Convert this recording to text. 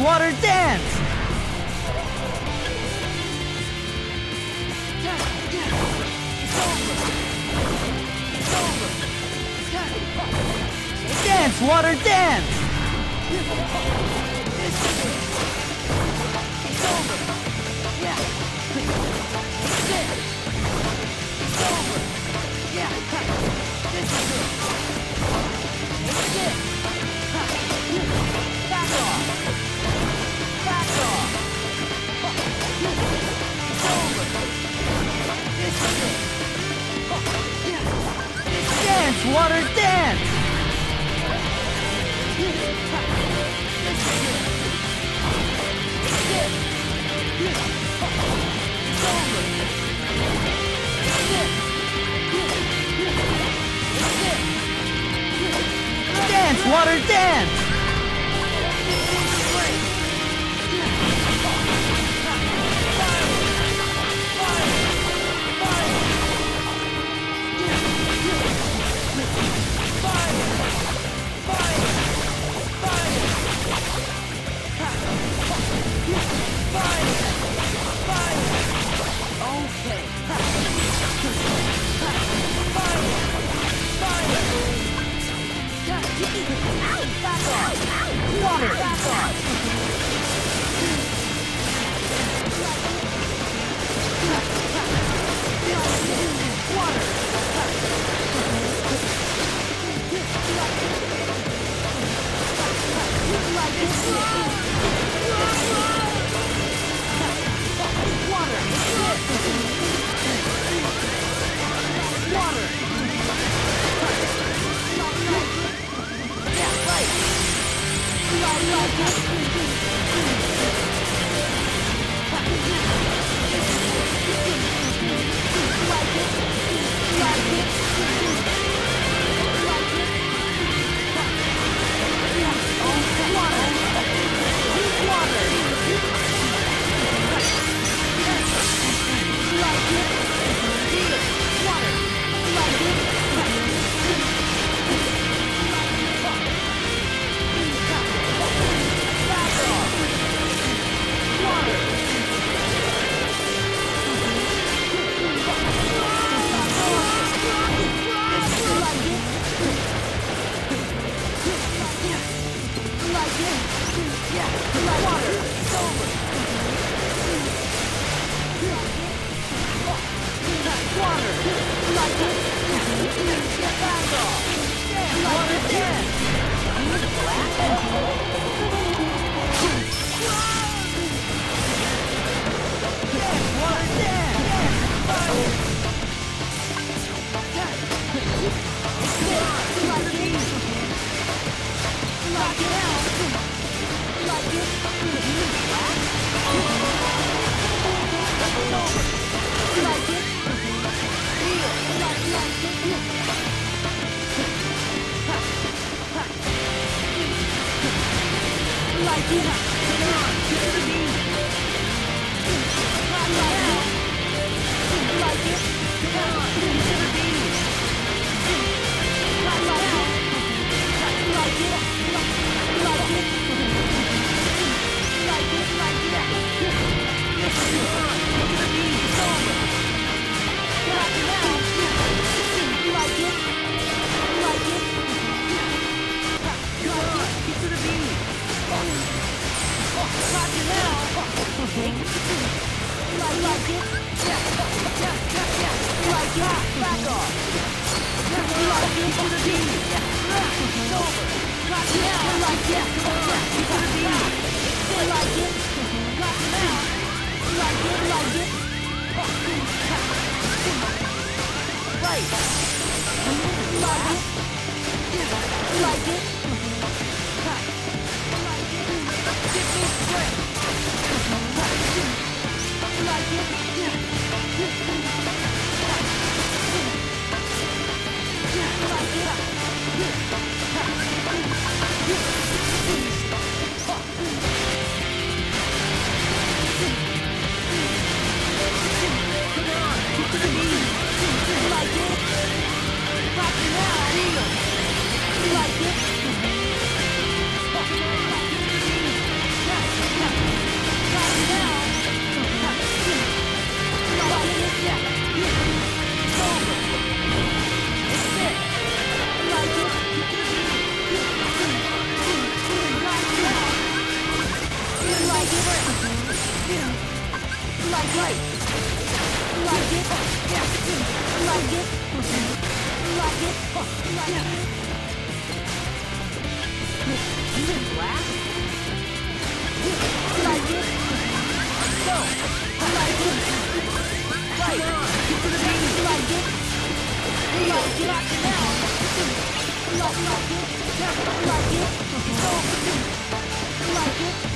Water, dance! Dance, water, dance! Water, dance! Dance, water, dance! over there. Beautiful apple. 厉害 Like it? Like, like it. Like it.